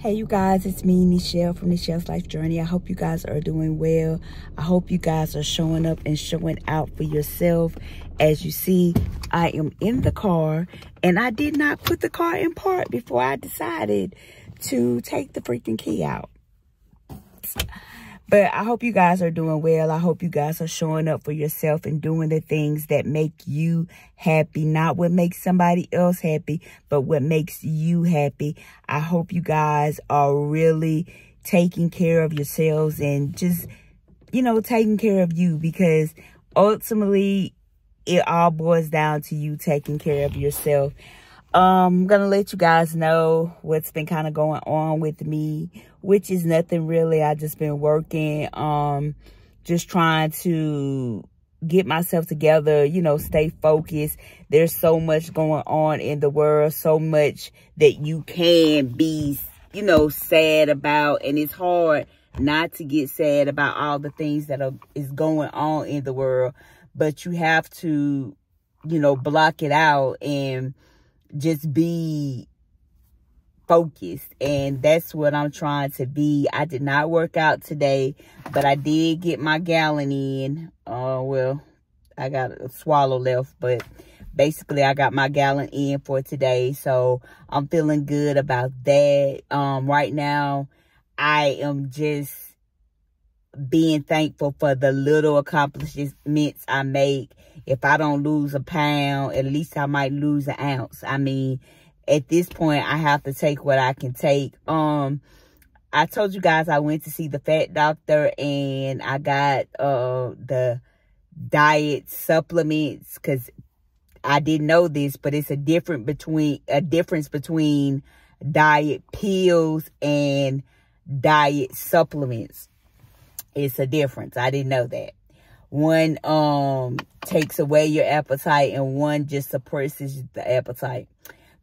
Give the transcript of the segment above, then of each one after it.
Hey you guys, it's me, Nichelle from Nichelle's Life Journey. I hope you guys are doing well. I hope you guys are showing up and showing out for yourself. As you see, I am in the car and I did not put the car in park before I decided to take the freaking key out. But I hope you guys are doing well. I hope you guys are showing up for yourself and doing the things that make you happy. Not what makes somebody else happy, but what makes you happy. I hope you guys are really taking care of yourselves and just, you know, taking care of you because ultimately it all boils down to you taking care of yourself. Um, I'm gonna let you guys know what's been kind of going on with me, which is nothing really. I just been working, um, just trying to get myself together, you know, stay focused. There's so much going on in the world, so much that you can be, you know, sad about. And it's hard not to get sad about all the things that are is going on in the world. But you have to, you know, block it out and just be focused and that's what I'm trying to be. I did not work out today, but I did get my gallon in. Uh, well, I got a swallow left, but basically I got my gallon in for today. So I'm feeling good about that. Um, right now I am just being thankful for the little accomplishments I make if I don't lose a pound, at least I might lose an ounce. I mean, at this point, I have to take what I can take. Um, I told you guys I went to see the fat doctor and I got uh the diet supplements because I didn't know this, but it's a different between a difference between diet pills and diet supplements. It's a difference. I didn't know that. One um takes away your appetite and one just suppresses the appetite.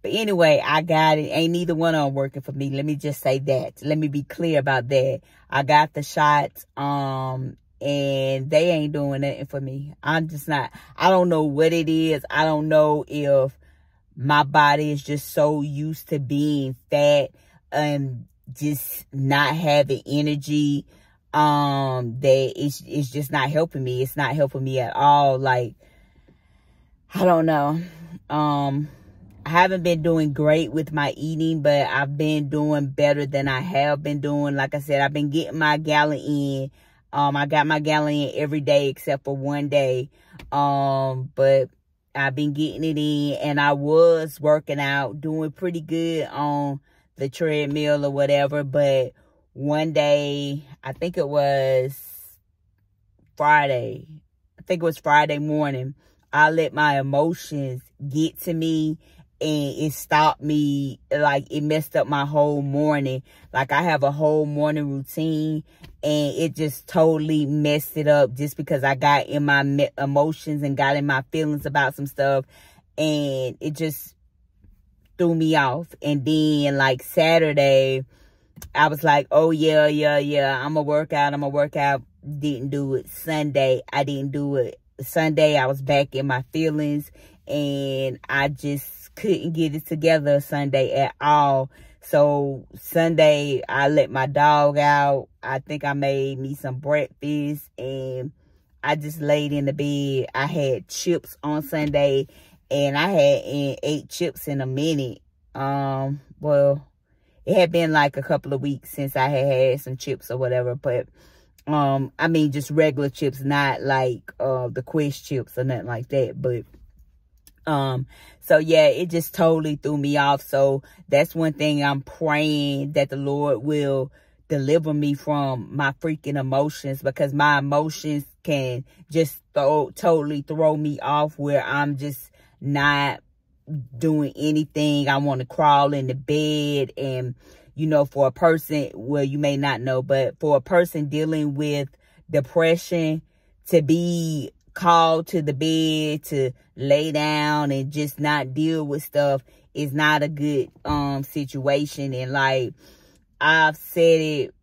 But anyway, I got it. Ain't neither one of them working for me. Let me just say that. Let me be clear about that. I got the shots, um, and they ain't doing nothing for me. I'm just not, I don't know what it is. I don't know if my body is just so used to being fat and just not having energy um that it's it's just not helping me it's not helping me at all like i don't know um i haven't been doing great with my eating but i've been doing better than i have been doing like i said i've been getting my gallon in um i got my gallon in every day except for one day um but i've been getting it in and i was working out doing pretty good on the treadmill or whatever but one day, I think it was Friday. I think it was Friday morning. I let my emotions get to me and it stopped me like it messed up my whole morning like i have a whole morning routine and it just totally messed it up just because i got in my emotions and got in my feelings about some stuff and it just threw me off and then like saturday I was like, oh, yeah, yeah, yeah, I'm going to work out, I'm going to work out. Didn't do it. Sunday, I didn't do it. Sunday, I was back in my feelings, and I just couldn't get it together Sunday at all. So, Sunday, I let my dog out. I think I made me some breakfast, and I just laid in the bed. I had chips on Sunday, and I had ate chips in a minute. Um, well, it had been like a couple of weeks since I had had some chips or whatever, but um, I mean, just regular chips, not like uh, the Quest chips or nothing like that, but um, so yeah, it just totally threw me off. So that's one thing I'm praying that the Lord will deliver me from my freaking emotions because my emotions can just throw, totally throw me off where I'm just not doing anything. I want to crawl in the bed and, you know, for a person, well, you may not know, but for a person dealing with depression to be called to the bed to lay down and just not deal with stuff is not a good um situation and like I've said it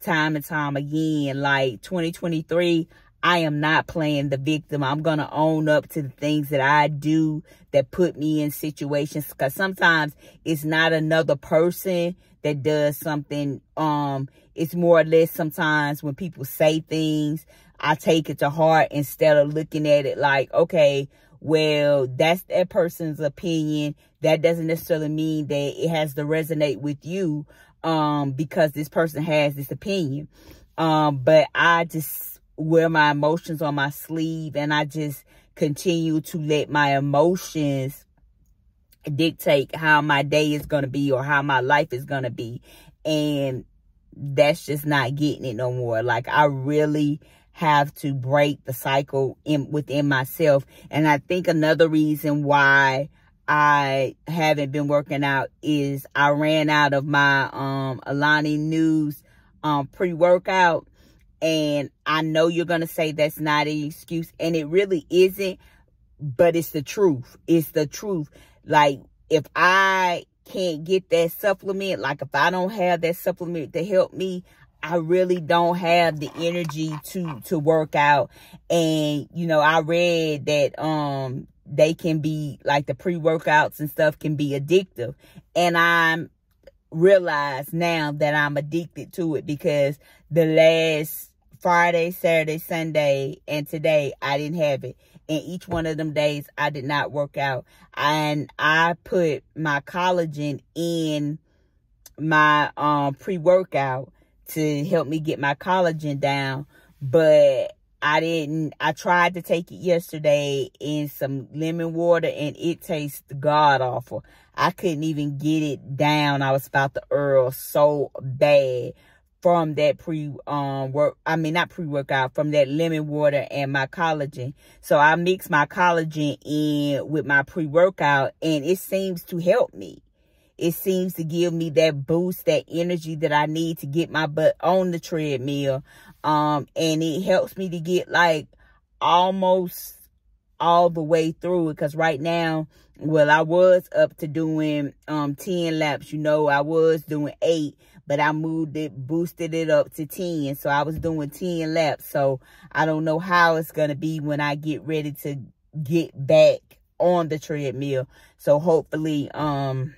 time and time again like 2023 I am not playing the victim. I'm going to own up to the things that I do that put me in situations because sometimes it's not another person that does something. Um, it's more or less sometimes when people say things, I take it to heart instead of looking at it like, okay, well, that's that person's opinion. That doesn't necessarily mean that it has to resonate with you um, because this person has this opinion. Um, but I just wear my emotions on my sleeve and I just continue to let my emotions dictate how my day is going to be or how my life is going to be. And that's just not getting it no more. Like I really have to break the cycle in within myself. And I think another reason why I haven't been working out is I ran out of my um Alani Nu's um pre-workout and I know you're going to say that's not an excuse and it really isn't but it's the truth. It's the truth. Like if I can't get that supplement, like if I don't have that supplement to help me, I really don't have the energy to to work out. And you know, I read that um they can be like the pre-workouts and stuff can be addictive. And I'm realize now that I'm addicted to it because the last Friday, Saturday, Sunday, and today I didn't have it. And each one of them days I did not work out. And I put my collagen in my um pre-workout to help me get my collagen down. But I didn't, I tried to take it yesterday in some lemon water and it tastes god awful. I couldn't even get it down. I was about to earl so bad from that pre um work I mean not pre-workout from that lemon water and my collagen. So I mix my collagen in with my pre-workout and it seems to help me. It seems to give me that boost, that energy that I need to get my butt on the treadmill. Um, and it helps me to get like almost all the way through it. Cause right now, well, I was up to doing, um, 10 laps. You know, I was doing eight, but I moved it, boosted it up to 10. So I was doing 10 laps. So I don't know how it's going to be when I get ready to get back on the treadmill. So hopefully, um,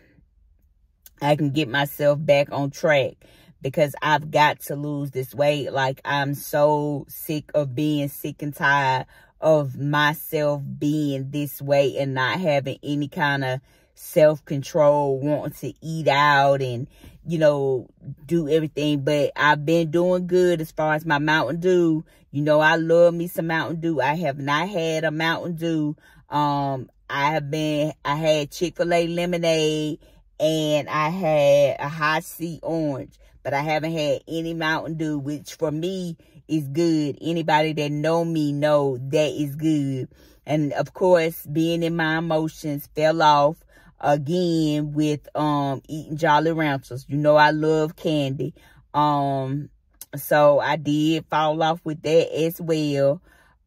I can get myself back on track because I've got to lose this weight. Like I'm so sick of being sick and tired of myself being this way and not having any kind of self-control, wanting to eat out and, you know, do everything. But I've been doing good as far as my Mountain Dew. You know, I love me some Mountain Dew. I have not had a Mountain Dew. Um, I have been, I had Chick-fil-A lemonade and I had a Hi-C orange, but I haven't had any Mountain Dew, which for me is good. Anybody that know me know that is good. And of course, being in my emotions fell off again with um eating Jolly Ranchers. You know I love candy. Um so I did fall off with that as well.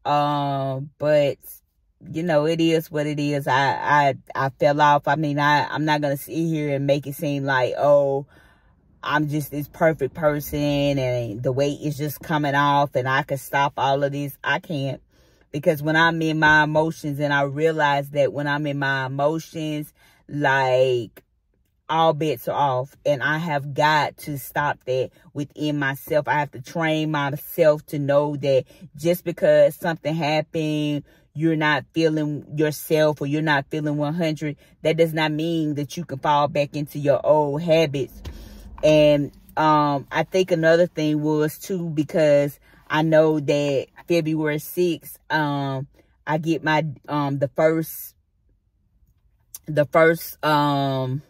Um but you know, it is what it is. I, I, I fell off. I mean, I, I'm not going to sit here and make it seem like, oh, I'm just this perfect person and the weight is just coming off and I can stop all of this. I can't because when I'm in my emotions and I realize that when I'm in my emotions, like all bets are off and I have got to stop that within myself. I have to train myself to know that just because something happened, you're not feeling yourself or you're not feeling 100, that does not mean that you can fall back into your old habits. And um, I think another thing was too, because I know that February 6th, um, I get my, um, the first, the first, um,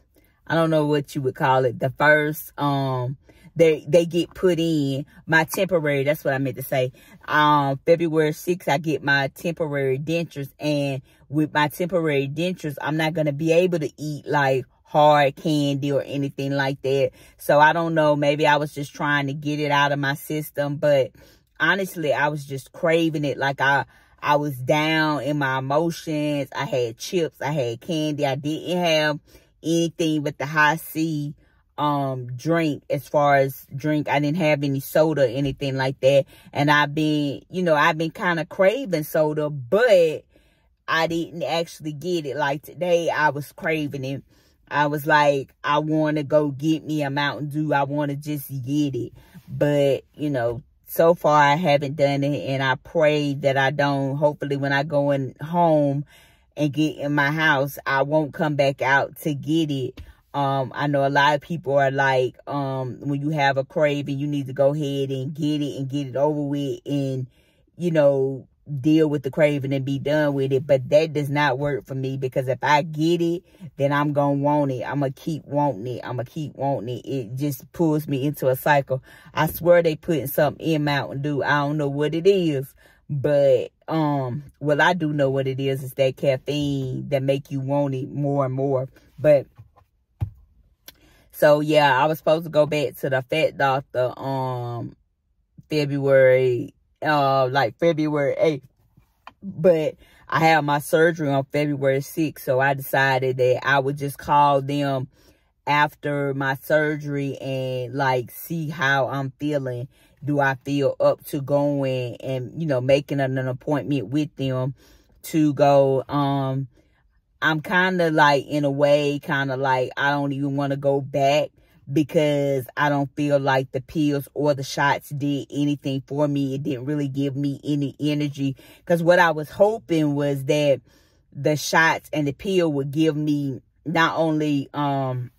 I don't know what you would call it, the first, um, they they get put in. My temporary that's what i meant to say. Um february 6th i get my temporary dentures and with my temporary dentures i'm not going to be able to eat like hard candy or anything like that. So i don't know. Maybe i was just trying to get it out of my system but honestly i was just craving it. Like i i was down in my emotions. I had chips. I had candy. I didn't have anything but the Hi-C um drink as far as drink i didn't have any soda anything like that and i've been you know i've been kind of craving soda but i didn't actually get it like today i was craving it I was like, I want to go get me a Mountain Dew. I want to just get it. But, you know, so far I haven't done it. And I pray that I don't. Hopefully when I go in home and get in my house, I won't come back out to get it. Um, I know a lot of people are like, um, when you have a craving, you need to go ahead and get it and get it over with and, you know, deal with the craving and be done with it. But that does not work for me because if I get it, then I'm going to want it. I'm going to keep wanting it. I'm going to keep wanting it. It just pulls me into a cycle. I swear they putting something in Mountain Dew. I don't know what it is. But, um, well, I do know what it is. It's that caffeine that make you want it more and more. But, so, yeah, I was supposed to go back to the fat doctor, um, February, uh, like February 8th. But I had my surgery on February 6th. So I decided that I would just call them after my surgery and like see how I'm feeling do I feel up to going and, you know, making an, an appointment with them to go, um, I'm kind of like, in a way, kind of like, I don't even want to go back because I don't feel like the pills or the shots did anything for me. It didn't really give me any energy because what I was hoping was that the shots and the pill would give me not only, um,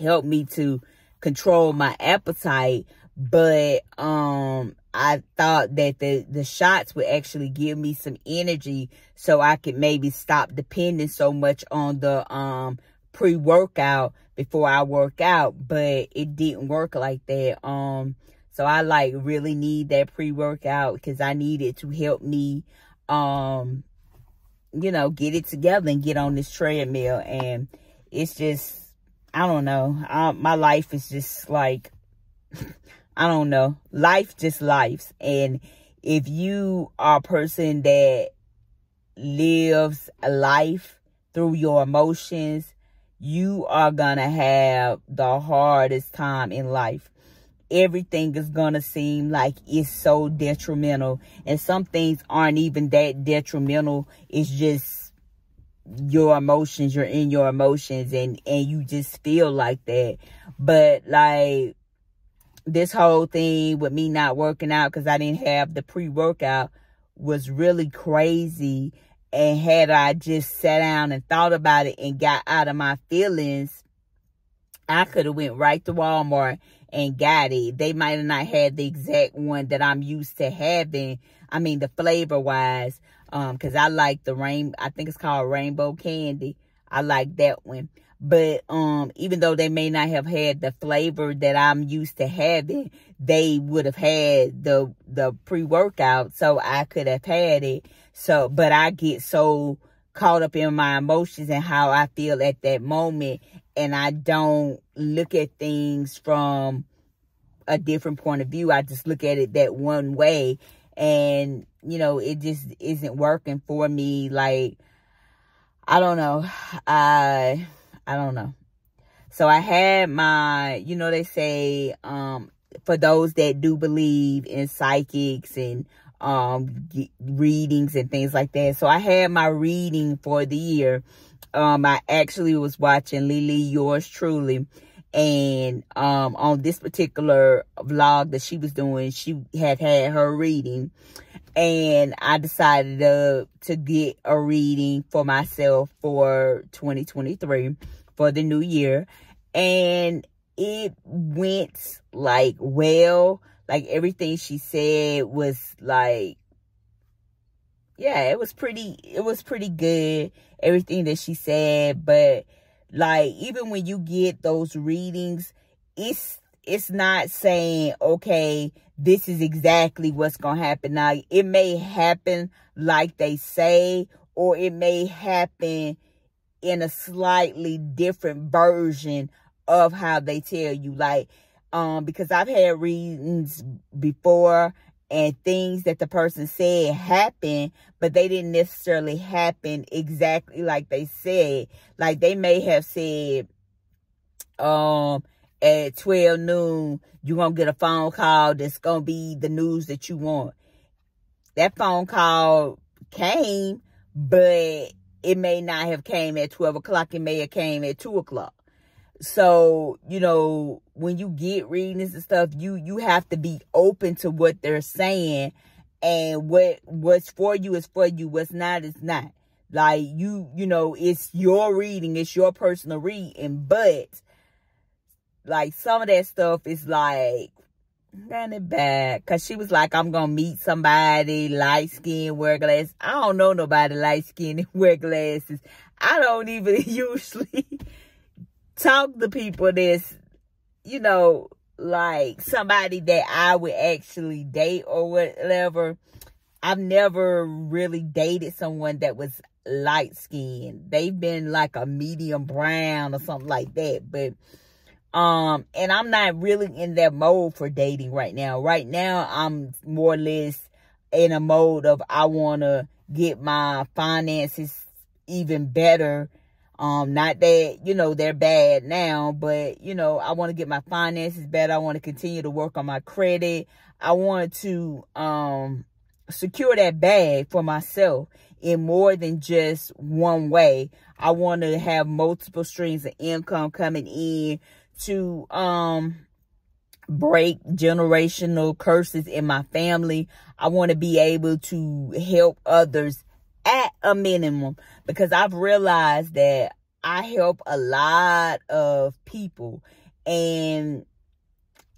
help me to control my appetite, but um I thought that the the shots would actually give me some energy so I could maybe stop depending so much on the um pre-workout before I work out, but it didn't work like that. Um so I like really need that pre-workout because I need it to help me um you know get it together and get on this treadmill and it's just I don't know. My life is just like I don't know. Life just lives. And if you are a person that lives a life through your emotions, you are going to have the hardest time in life. Everything is going to seem like it's so detrimental. And some things aren't even that detrimental. It's just your emotions. You're in your emotions and, and you just feel like that. But like, this whole thing with me not working out because I didn't have the pre-workout was really crazy. And had I just sat down and thought about it and got out of my feelings, I could have went right to Walmart and got it. They might have not had the exact one that I'm used to having. I mean, the flavor wise, um, cause I like the rain, I think it's called rainbow candy. I like that one. But um, even though they may not have had the flavor that I'm used to having, they would have had the the pre-workout, so I could have had it. So, but I get so caught up in my emotions and how I feel at that moment, and I don't look at things from a different point of view. I just look at it that one way, and you know, it just isn't working for me. Like, I don't know, I I don't know. So I had my, you know, they say, um, for those that do believe in psychics and, um, readings and things like that. So I had my reading for the year. Um, I actually was watching Lily, yours truly. And, um, on this particular vlog that she was doing, she had had her reading and I decided to, to get a reading for myself for 2023 for the new year. And it went like well, like everything she said was like, yeah, it was pretty, it was pretty good. Everything that she said, but like, even when you get those readings, it's, it's not saying, okay, this is exactly what's going to happen. Now, it may happen like they say, or it may happen in a slightly different version of how they tell you. Like, um, because I've had readings before and things that the person said happened, but they didn't necessarily happen exactly like they said. Like they may have said, um, at 12 noon, you're going to get a phone call that's going to be the news that you want. That phone call came, but it may not have came at 12 o'clock. It may have came at 2 o'clock. So, you know, when you get readings and stuff, you you have to be open to what they're saying and what what's for you is for you, what's not is not. Like you, you know, it's your reading, it's your personal reading, but like some of that stuff is like ran it back because she was like i'm gonna meet somebody light skin wear glasses. I don't know nobody light skin wear glasses. I don't even usually talk to people that's you know like somebody that i would actually date or whatever. I've never really dated someone that was light skinned. They've been like a medium brown or something like that but um, and I'm not really in that mode for dating right now. Right now, I'm more or less in a mode of I want to get my finances even better. Um, not that, you know, they're bad now, but, you know, I want to get my finances better. I want to continue to work on my credit. I want to, um, secure that bag for myself in more than just one way. I want to have multiple streams of income coming in to um break generational curses in my family. I want to be able to help others at a minimum because I've realized that I help a lot of people and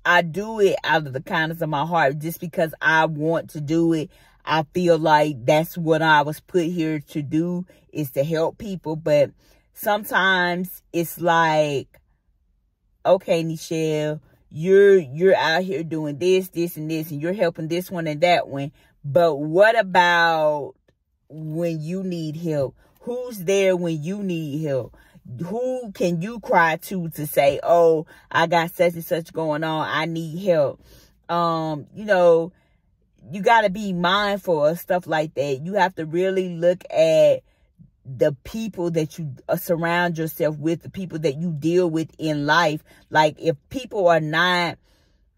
I do it out of the kindness of my heart just because I want to do it. I feel like that's what I was put here to do is to help people. But sometimes it's like okay, Nichelle, you're you're out here doing this, this, and this, and you're helping this one and that one. But what about when you need help? Who's there when you need help? Who can you cry to to say, oh, I got such and such going on. I need help. Um, you know, you got to be mindful of stuff like that. You have to really look at the people that you uh, surround yourself with, the people that you deal with in life. Like if people are not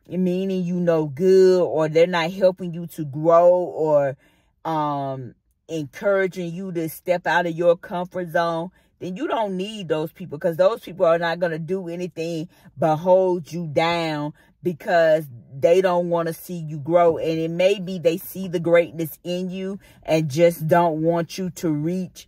meaning you no good or they're not helping you to grow or um encouraging you to step out of your comfort zone, then you don't need those people because those people are not going to do anything but hold you down because they don't want to see you grow. And it may be they see the greatness in you and just don't want you to reach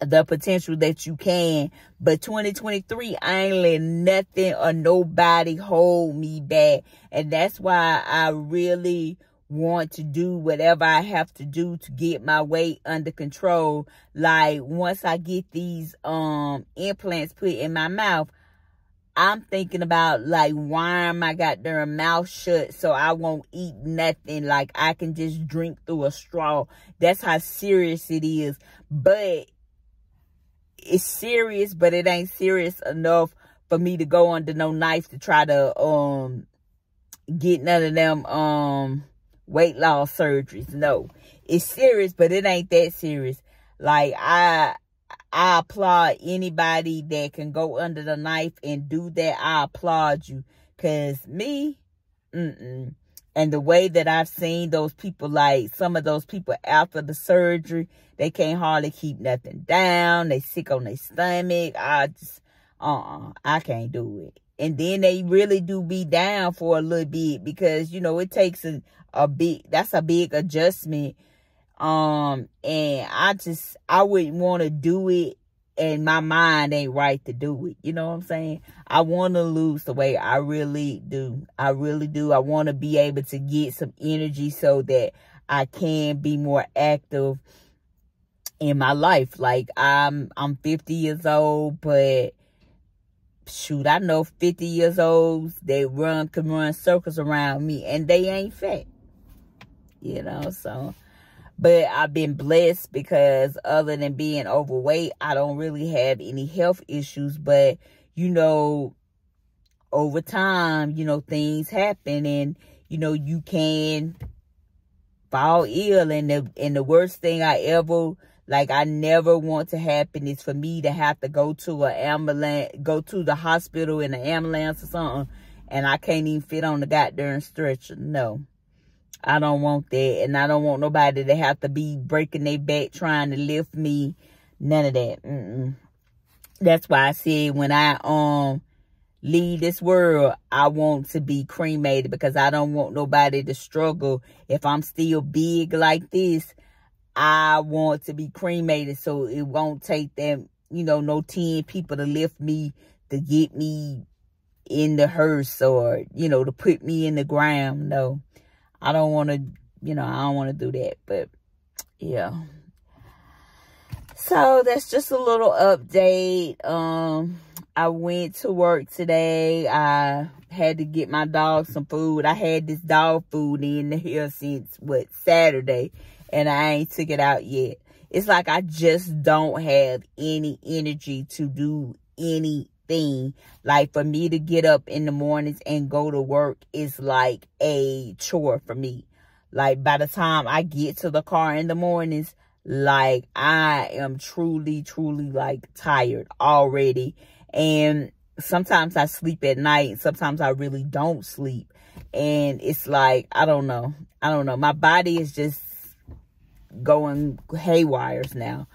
the potential that you can. But 2023, I ain't let nothing or nobody hold me back. And that's why I really want to do whatever I have to do to get my weight under control. Like once I get these um implants put in my mouth, I'm thinking about like why am I got their mouth shut so I won't eat nothing. Like I can just drink through a straw. That's how serious it is. But it's serious, but it ain't serious enough for me to go under no knife to try to um get none of them um weight loss surgeries. No. It's serious, but it ain't that serious. Like I I applaud anybody that can go under the knife and do that. I applaud you. Cause me, mm-mm. And the way that I've seen those people, like some of those people after the surgery, they can't hardly keep nothing down. They sick on their stomach. I just, uh-uh, I can't do it. And then they really do be down for a little bit because, you know, it takes a, a big, that's a big adjustment. Um, and I just, I wouldn't want to do it and my mind ain't right to do it. You know what I'm saying? I want to lose the weight. I really do. I really do. I want to be able to get some energy so that I can be more active in my life. Like I'm I'm 50 years old, but shoot, I know 50 years olds, they run can run circles around me and they ain't fat. You know, so but I've been blessed because other than being overweight, I don't really have any health issues. But, you know, over time, you know, things happen and, you know, you can fall ill. And the, and the worst thing I ever, like, I never want to happen is for me to have to go to an ambulance, go to the hospital in an ambulance or something. And I can't even fit on the goddamn stretcher. No. I don't want that. And I don't want nobody to have to be breaking their back trying to lift me. None of that. Mm -mm. That's why I said when I um leave this world, I want to be cremated because I don't want nobody to struggle. If I'm still big like this, I want to be cremated so it won't take them, you know, no 10 people to lift me to get me in the hearse or, you know, to put me in the ground. No, I don't want to, you know, I don't want to do that. But, yeah. So, that's just a little update. Um, I went to work today. I had to get my dog some food. I had this dog food in here since, what, Saturday. And I ain't took it out yet. It's like I just don't have any energy to do any thing. Like for me to get up in the mornings and go to work is like a chore for me. Like by the time I get to the car in the mornings, like I am truly, truly like tired already. And sometimes I sleep at night. Sometimes I really don't sleep. And it's like, I don't know. I don't know. My body is just going haywires now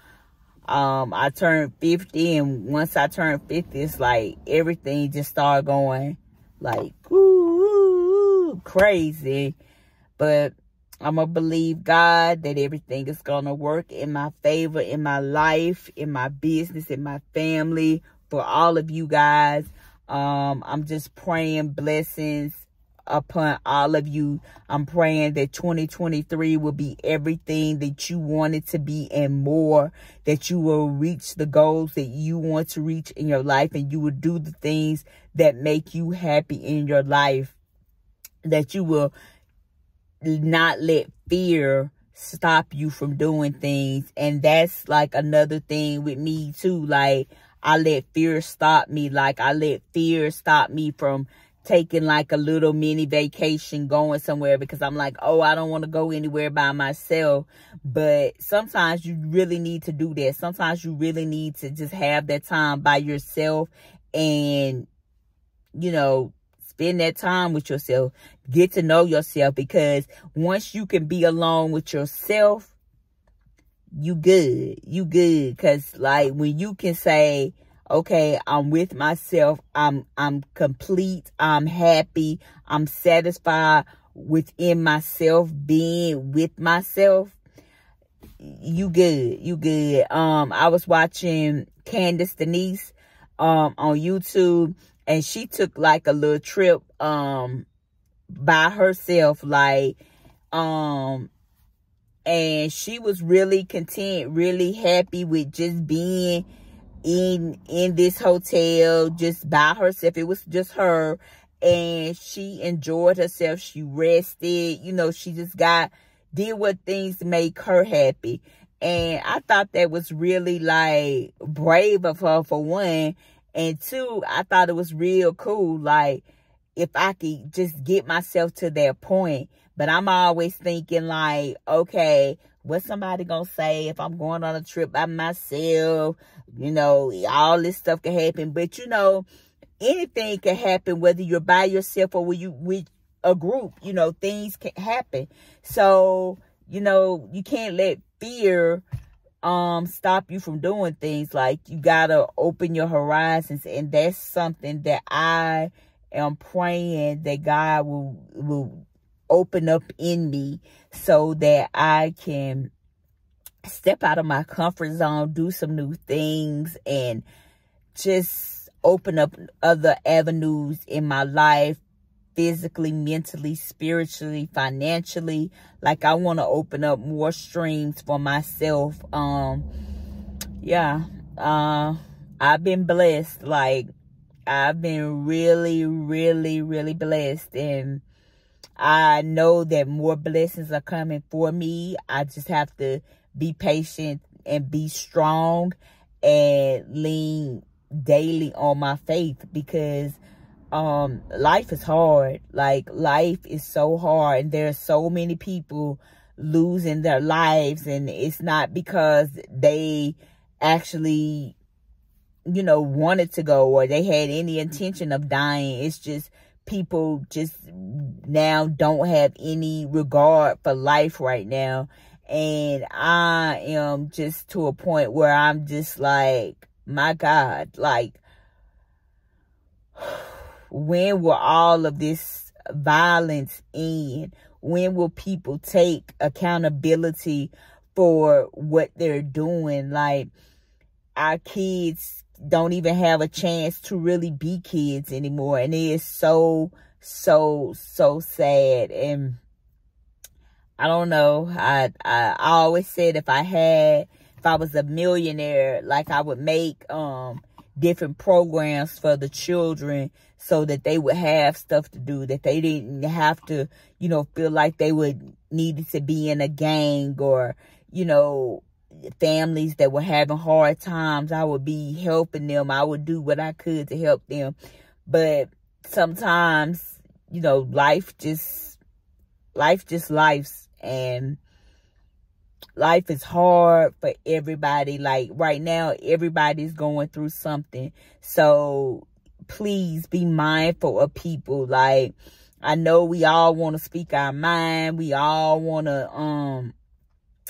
um I turned 50 and once I turned 50 it's like everything just started going like ooh, crazy. But I'm gonna believe God that everything is gonna work in my favor in my life in my business in my family for all of you guys. Um I'm just praying blessings upon all of you. I'm praying that 2023 will be everything that you want it to be and more, that you will reach the goals that you want to reach in your life and you will do the things that make you happy in your life, that you will not let fear stop you from doing things. And that's like another thing with me too. Like I let fear stop me. Like I let fear stop me from taking like a little mini vacation going somewhere because I'm like, oh, I don't want to go anywhere by myself. But sometimes you really need to do that. Sometimes you really need to just have that time by yourself and, you know, spend that time with yourself. Get to know yourself because once you can be alone with yourself, you good. You good. Cause like when you can say, okay i'm with myself. I'm i'm complete. I'm happy. I'm satisfied within myself being with myself. You good. You good. Um i was watching candace denise um on youtube and she took like a little trip um by herself like um and she was really content really happy with just being in in this hotel just by herself. It was just her and she enjoyed herself. She rested, you know, she just got did what things make her happy. And I thought that was really like brave of her for one. And two, I thought it was real cool. Like if I could just get myself to that point. But I'm always thinking like, okay, What's somebody gonna say if I'm going on a trip by myself? You know, all this stuff can happen. But you know, anything can happen whether you're by yourself or with you with a group. You know, things can happen. So, you know, you can't let fear um stop you from doing things like you gotta open your horizons and that's something that i am praying that god will will open up in me so that I can step out of my comfort zone, do some new things, and just open up other avenues in my life physically, mentally, spiritually, financially. Like I want to open up more streams for myself. Um yeah. Uh I've been blessed. Like I've been really, really, really blessed and I know that more blessings are coming for me. I just have to be patient and be strong and lean daily on my faith because um life is hard like life is so hard and there's so many people losing their lives and it's not because they actually you know wanted to go or they had any intention of dying it's just people just now don't have any regard for life right now. And I am just to a point where I'm just like, my God, like, when will all of this violence end? When will people take accountability for what they're doing? Like, our kids don't even have a chance to really be kids anymore. And it is so, so, so sad. And I don't know. I, I, I always said if I had, if I was a millionaire, like I would make, um, different programs for the children so that they would have stuff to do, that they didn't have to, you know, feel like they would need to be in a gang or, you know, families that were having hard times. I would be helping them. I would do what I could to help them. But sometimes, you know, life just, life just lives and life is hard for everybody. Like right now, everybody's going through something. So please be mindful of people. Like I know we all want to speak our mind. We all want to, um,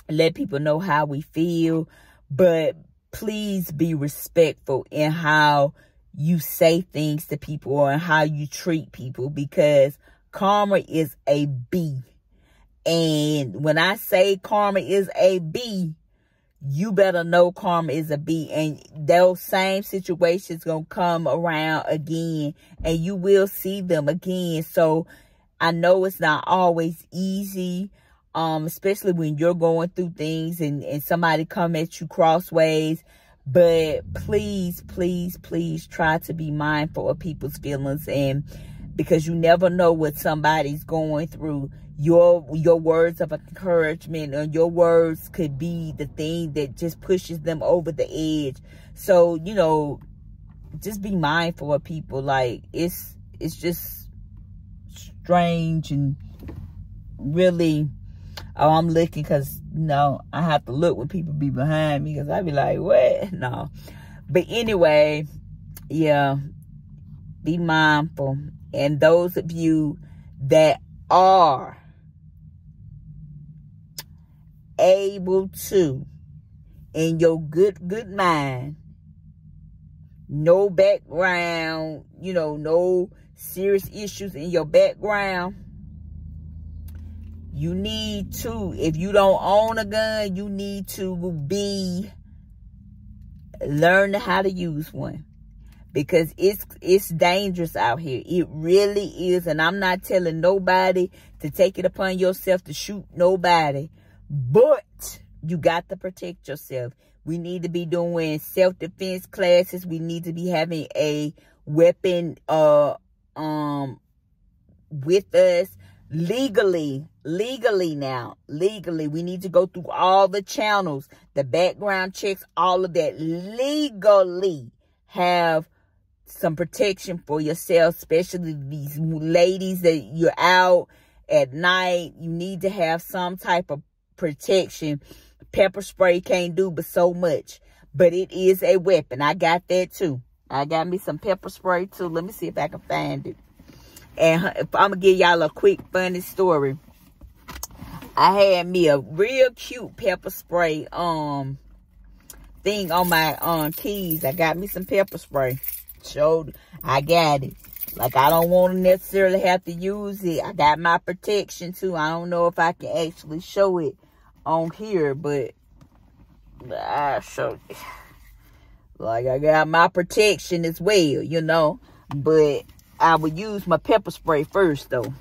let people know how we feel, but please be respectful in how you say things to people or how you treat people because karma is a B. And when I say karma is a B, you better know karma is a B. And those same situations gonna come around again and you will see them again. So I know it's not always easy um, especially when you're going through things and, and somebody come at you crossways. But please, please, please try to be mindful of people's feelings and because you never know what somebody's going through. Your your words of encouragement or your words could be the thing that just pushes them over the edge. So, you know, just be mindful of people. Like it's it's just strange and really oh, I'm looking because, you know, I have to look when people be behind me because I be like, what? No. But anyway, yeah, be mindful. And those of you that are able to, in your good, good mind, no background, you know, no serious issues in your background, you need to, if you don't own a gun, you need to be, learn how to use one. Because it's, it's dangerous out here. It really is. And I'm not telling nobody to take it upon yourself to shoot nobody. But you got to protect yourself. We need to be doing self-defense classes. We need to be having a weapon uh um with us legally, legally now, legally, we need to go through all the channels, the background checks, all of that legally have some protection for yourself, especially these ladies that you're out at night. You need to have some type of protection. Pepper spray can't do but so much, but it is a weapon. I got that too. I got me some pepper spray too. Let me see if I can find it. And I'm going to give y'all a quick funny story. I had me a real cute pepper spray um thing on my um keys. I got me some pepper spray. Showed I got it. Like I don't want to necessarily have to use it. I got my protection too. I don't know if I can actually show it on here, but I show like I got my protection as well, you know. But I would use my pepper spray first though.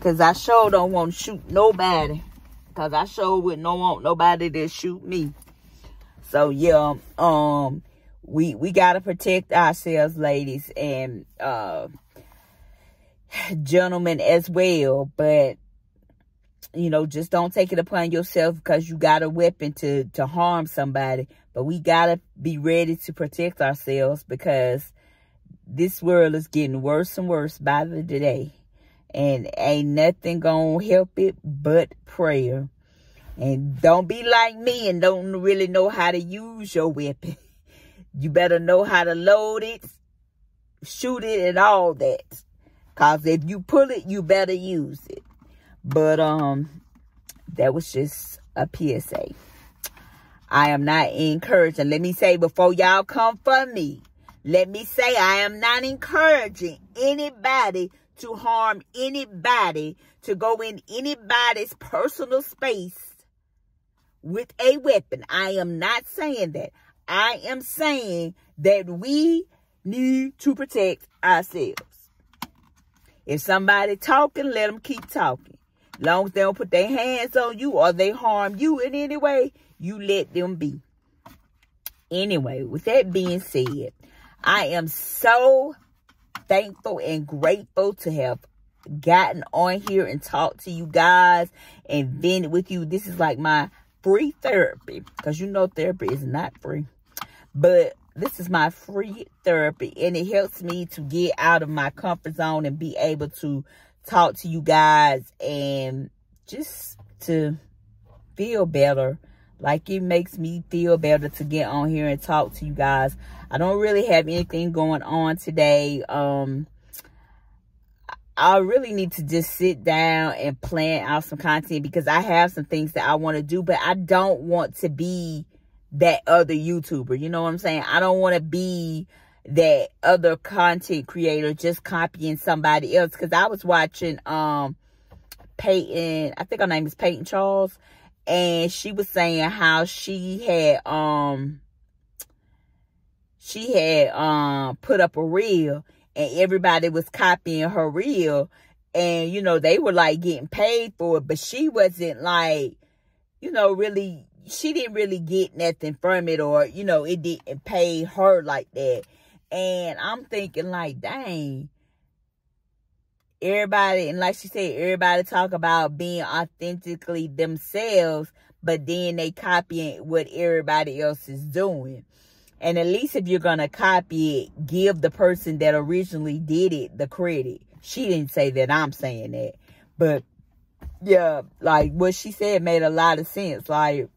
Cause I sure don't want to shoot nobody. Cause I sure would not want nobody to shoot me. So yeah, um, we we gotta protect ourselves, ladies and uh, gentlemen as well. But you know, just don't take it upon yourself because you got a weapon to to harm somebody. But we gotta be ready to protect ourselves because this world is getting worse and worse by the day. And ain't nothing gonna help it but prayer. And don't be like me and don't really know how to use your weapon. You better know how to load it, shoot it and all that. Cause if you pull it, you better use it. But um, that was just a PSA. I am not encouraging. Let me say before y'all come for me, let me say I am not encouraging anybody to harm anybody, to go in anybody's personal space with a weapon. I am not saying that. I am saying that we need to protect ourselves. If somebody talking, let them keep talking. Long as they don't put their hands on you or they harm you in any way, you let them be. Anyway, with that being said, I am so thankful and grateful to have gotten on here and talked to you guys and vented with you. This is like my free therapy because you know therapy is not free. But this is my free therapy and it helps me to get out of my comfort zone and be able to talk to you guys and just to feel better like it makes me feel better to get on here and talk to you guys i don't really have anything going on today um I really need to just sit down and plan out some content because I have some things that I want to do, but I don't want to be that other YouTuber. You know what I'm saying? I don't want to be that other content creator just copying somebody else. Because I was watching um Peyton, I think her name is Peyton Charles, and she was saying how she had um she had um put up a reel and everybody was copying her reel and you know they were like getting paid for it but she wasn't like you know really she didn't really get nothing from it or, you know, it didn't pay her like that. And I'm thinking like, dang, everybody, and like she said, everybody talk about being authentically themselves, but then they copying what everybody else is doing. And at least if you're going to copy it, give the person that originally did it the credit. She didn't say that I'm saying that. But yeah, like what she said made a lot of sense. Like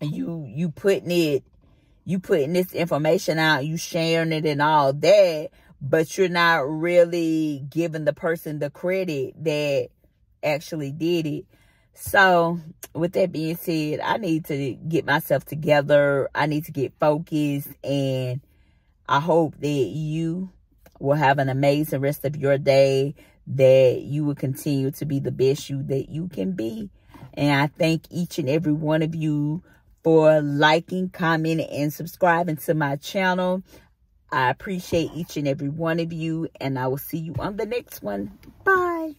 you you putting it you putting this information out you sharing it and all that but you're not really giving the person the credit that actually did it. So with that being said i need to get myself together. I need to get focused and i hope that you will have an amazing rest of your day that you will continue to be the best you that you can be. And i thank each and every one of you for liking, commenting, and subscribing to my channel. I appreciate each and every one of you, and I will see you on the next one. Bye.